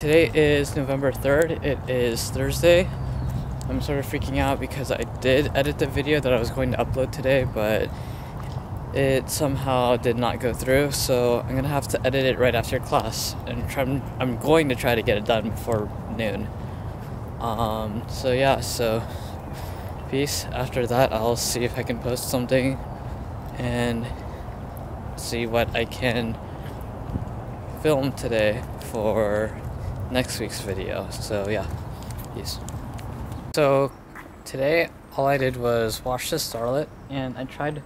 Today is November 3rd. It is Thursday. I'm sort of freaking out because I did edit the video that I was going to upload today, but it somehow did not go through. So I'm gonna have to edit it right after class, and try, I'm going to try to get it done before noon. Um, so yeah, so peace. After that, I'll see if I can post something and see what I can film today for next week's video. So yeah, peace. So today all I did was wash the Starlet and I tried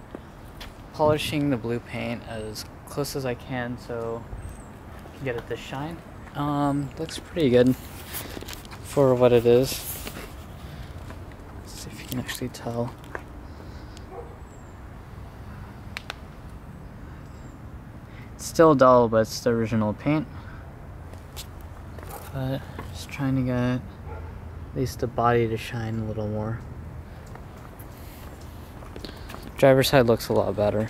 polishing the blue paint as close as I can so I can get it to shine. Um, looks pretty good for what it is. Let's see if you can actually tell. It's still dull, but it's the original paint. But just trying to get at least the body to shine a little more. Driver's side looks a lot better.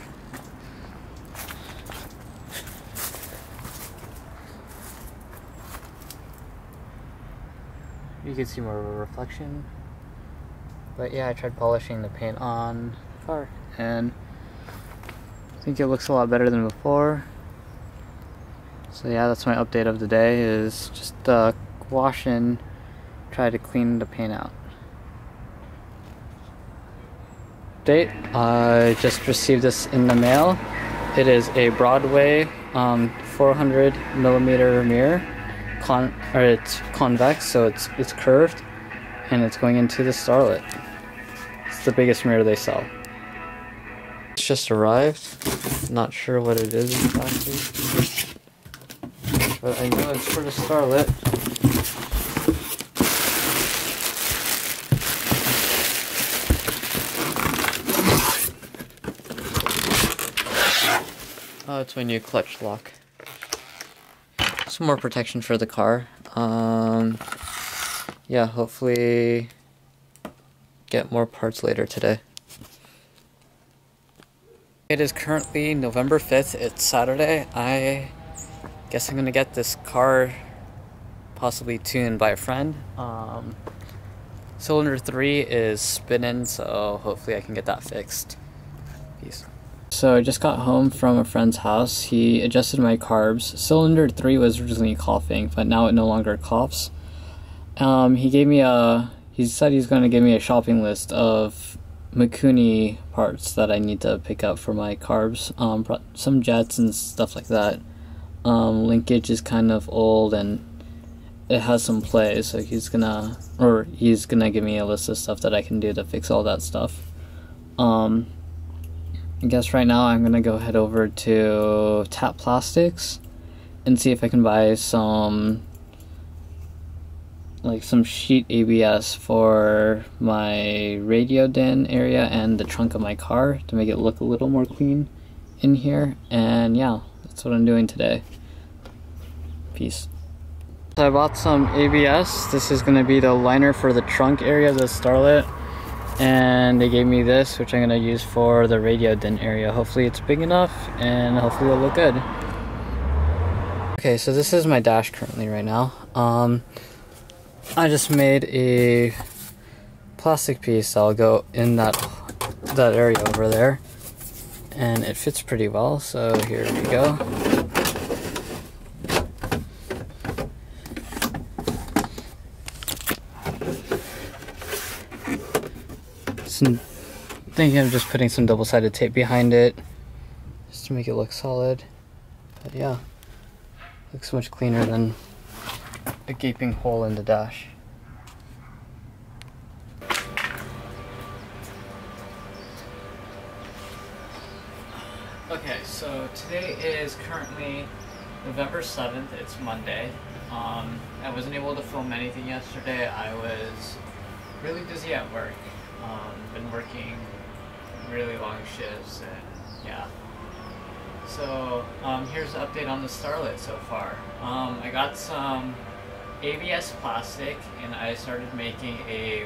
You can see more of a reflection. But yeah, I tried polishing the paint on the car and I think it looks a lot better than before. So yeah, that's my update of the day is just uh, wash and try to clean the paint out. Date, I just received this in the mail. It is a Broadway um, 400 millimeter mirror. Con or it's convex, so it's it's curved, and it's going into the Starlet. It's the biggest mirror they sell. It's just arrived. Not sure what it is exactly but I know it's for the Starlet. Oh, it's my new clutch lock. Some more protection for the car. Um, yeah, hopefully get more parts later today. It is currently November 5th. It's Saturday. I guess I'm gonna get this car possibly tuned by a friend. Um, cylinder 3 is spinning, so hopefully I can get that fixed. Peace. So I just got home from a friend's house. He adjusted my carbs. Cylinder 3 was originally coughing, but now it no longer coughs. Um, he gave me a, he said he's going to give me a shopping list of Mikuni parts that I need to pick up for my carbs. Um, some jets and stuff like that um, linkage is kind of old and it has some play, so he's gonna or he's gonna give me a list of stuff that I can do to fix all that stuff. Um, I guess right now I'm gonna go head over to Tap Plastics and see if I can buy some like some sheet ABS for my radio DIN area and the trunk of my car to make it look a little more clean in here and yeah what I'm doing today. Peace. So I bought some ABS. This is going to be the liner for the trunk area of the Starlet. And they gave me this, which I'm going to use for the radio DIN area. Hopefully it's big enough and hopefully it'll look good. Okay, so this is my dash currently right now. Um, I just made a plastic piece that'll go in that that area over there and it fits pretty well so here we go. Some thinking of just putting some double-sided tape behind it just to make it look solid. But yeah looks much cleaner than a gaping hole in the dash Okay, so today is currently November 7th. It's Monday. Um, I wasn't able to film anything yesterday. I was really busy at work. Um, been working really long shifts and yeah. So um, here's the update on the Starlet so far. Um, I got some ABS plastic and I started making a,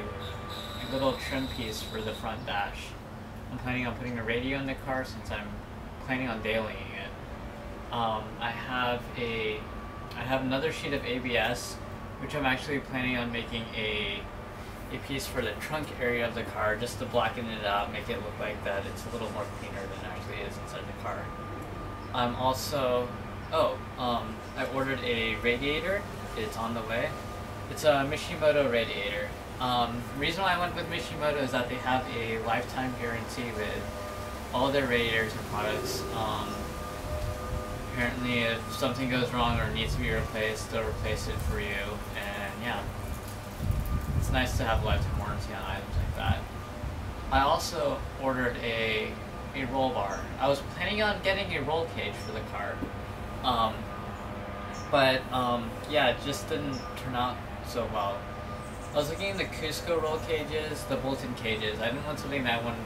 a little trim piece for the front dash. I'm planning on putting a radio in the car since I'm planning on dailying it. Um, I have a I have another sheet of ABS, which I'm actually planning on making a a piece for the trunk area of the car just to blacken it out, make it look like that it's a little more cleaner than it actually is inside the car. I'm also, oh, um, I ordered a radiator. It's on the way. It's a Mishimoto radiator. Um, reason why I went with Mishimoto is that they have a lifetime guarantee with all their radiators and products. Um, apparently, if something goes wrong or needs to be replaced, they'll replace it for you. And yeah, it's nice to have lifetime warranty on items like that. I also ordered a a roll bar. I was planning on getting a roll cage for the car, um, but um, yeah, it just didn't turn out so well. I was looking at the Cusco roll cages, the bolt-in cages. I didn't want something that went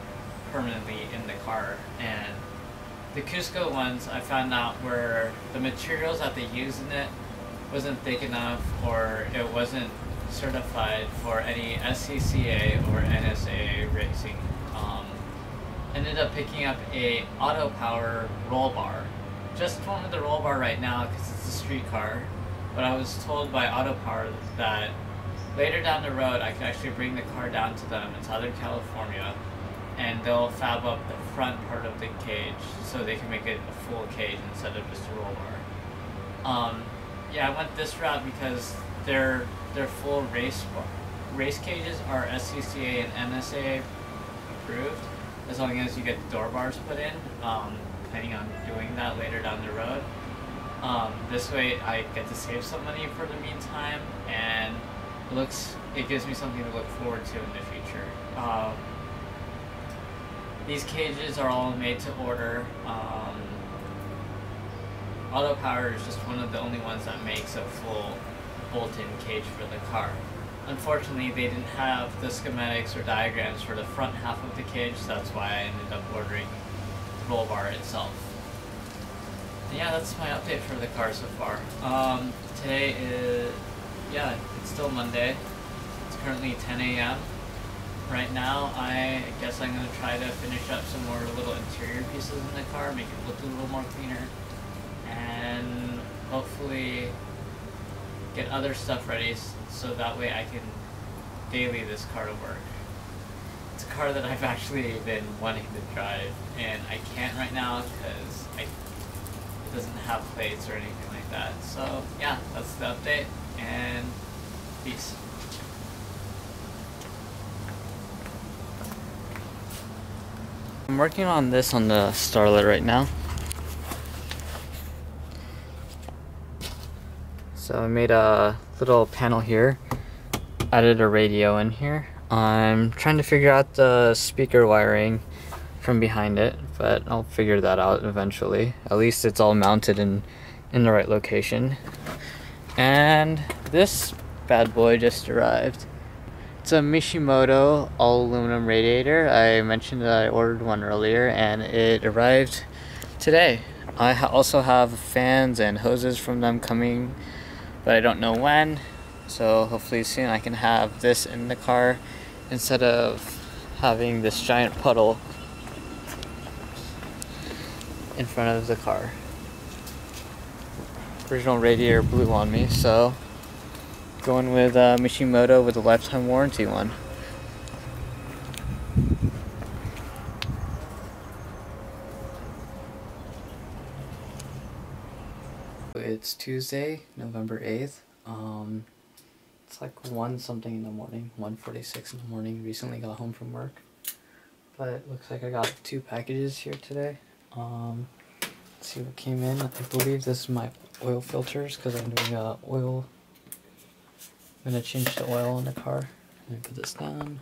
permanently in the car. And the Cusco ones, I found out were the materials that they used in it wasn't thick enough or it wasn't certified for any SCCA or NSA racing. Um, ended up picking up a auto power roll bar. Just wanted the roll bar right now because it's a street car, but I was told by Auto Power that later down the road I could actually bring the car down to them in Southern California and they'll fab up the front part of the cage so they can make it a full cage instead of just a roll bar. Um, yeah, I went this route because their their full race race cages are SCCA and NSA approved as long as you get the door bars put in. Um, planning on doing that later down the road. Um, this way I get to save some money for the meantime and it looks it gives me something to look forward to in the future. Um, these cages are all made to order. Um, Auto Power is just one of the only ones that makes a full bolt-in cage for the car. Unfortunately, they didn't have the schematics or diagrams for the front half of the cage, so that's why I ended up ordering the roll bar itself. And yeah, that's my update for the car so far. Um, today is, yeah, it's still Monday. It's currently 10 a.m. Right now, I guess I'm going to try to finish up some more little interior pieces in the car, make it look a little more cleaner, and hopefully get other stuff ready so that way I can daily this car to work. It's a car that I've actually been wanting to drive, and I can't right now because it doesn't have plates or anything like that. So yeah, that's the update, and peace. I'm working on this on the Starlet right now. So I made a little panel here, added a radio in here. I'm trying to figure out the speaker wiring from behind it, but I'll figure that out eventually. At least it's all mounted in, in the right location. And this bad boy just arrived. It's a Mishimoto all aluminum radiator. I mentioned that I ordered one earlier and it arrived today. I ha also have fans and hoses from them coming but I don't know when. So hopefully soon I can have this in the car instead of having this giant puddle in front of the car. Original radiator blew on me, so going with uh, Mishimoto with a lifetime warranty one. It's Tuesday, November 8th. Um, it's like 1 something in the morning, 1.46 in the morning. Recently got home from work. But looks like I got two packages here today. Um, let's see what came in. I believe this is my oil filters because I'm doing a oil. I'm going to change the oil in the car. Let me put this down.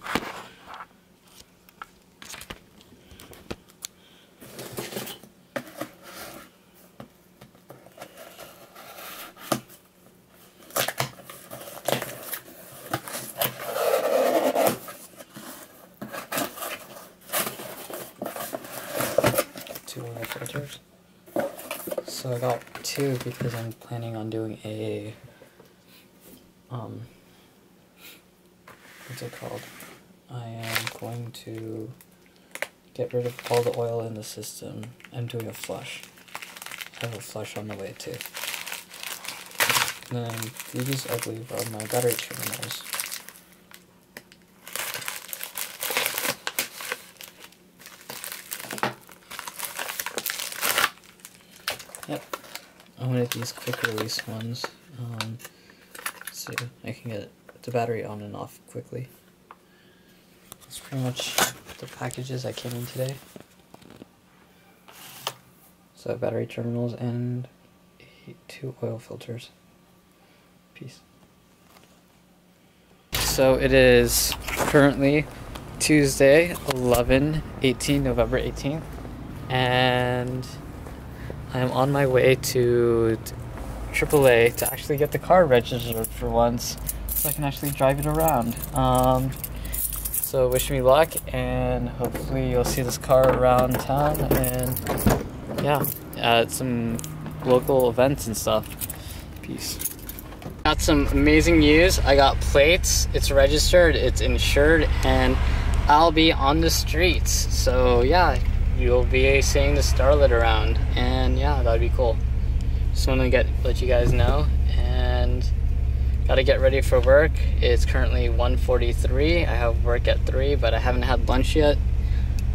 two oil filters. So I got two because I'm planning on doing a um what's it called? I am going to get rid of all the oil in the system. I'm doing a flush. I have a flush on the way too. And then these, I believe, are my battery terminals. Yep, I wanted these quick release ones. Um, so I can get the battery on and off quickly. That's pretty much the packages I came in today. So battery terminals and two oil filters. Peace. So it is currently Tuesday, 11, 18, November 18th, and I'm on my way to AAA to actually get the car registered for once so I can actually drive it around. Um, so wish me luck and hopefully you'll see this car around town and yeah, at some local events and stuff. Peace. Got some amazing news. I got plates, it's registered, it's insured, and I'll be on the streets. So yeah, you'll be seeing the Starlet around and yeah, that'd be cool. Just want to get let you guys know and got to get ready for work. It's currently 1:43. I have work at 3, but I haven't had lunch yet.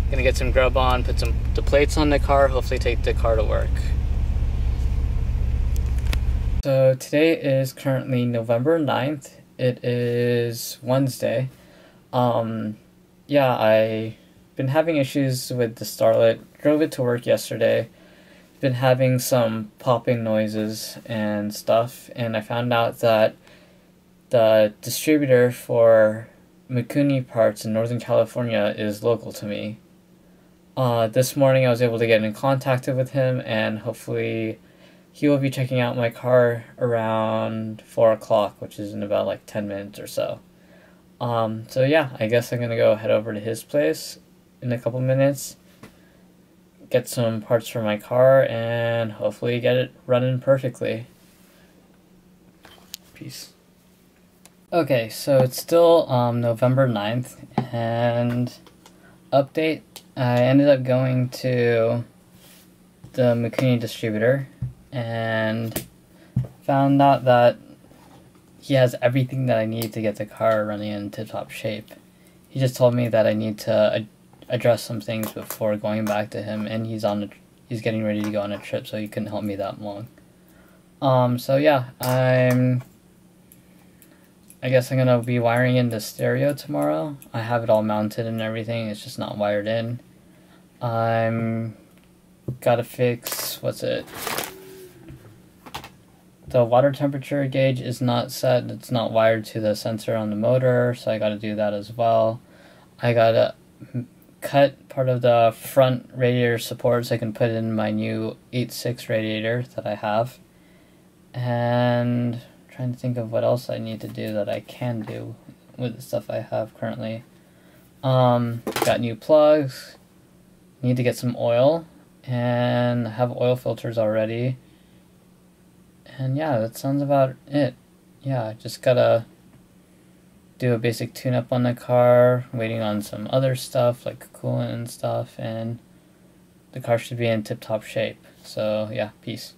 Gonna get some grub on, put some the plates on the car, hopefully take the car to work. So today is currently November 9th. It is Wednesday. Um yeah, I been having issues with the Starlet. Drove it to work yesterday been having some popping noises and stuff, and I found out that the distributor for Mikuni parts in Northern California is local to me. Uh, this morning I was able to get in contact with him, and hopefully he will be checking out my car around 4 o'clock, which is in about like 10 minutes or so. Um, so yeah, I guess I'm gonna go head over to his place in a couple minutes get some parts for my car and hopefully get it running perfectly. Peace. Okay, so it's still um, November 9th, and update, I ended up going to the Mikuni distributor and found out that he has everything that I need to get the car running in tip-top shape. He just told me that I need to address some things before going back to him, and he's on he's getting ready to go on a trip, so he couldn't help me that long. Um, so yeah, I'm. I guess I'm gonna be wiring in the stereo tomorrow. I have it all mounted and everything. It's just not wired in. I'm gotta fix what's it. The water temperature gauge is not set. It's not wired to the sensor on the motor, so I gotta do that as well. I gotta cut part of the front radiator supports I can put in my new 8.6 radiator that I have. And trying to think of what else I need to do that I can do with the stuff I have currently. Um, got new plugs, need to get some oil, and have oil filters already. And yeah, that sounds about it. Yeah, just gotta do a basic tune-up on the car, waiting on some other stuff like coolant and stuff, and the car should be in tip-top shape. So yeah, peace.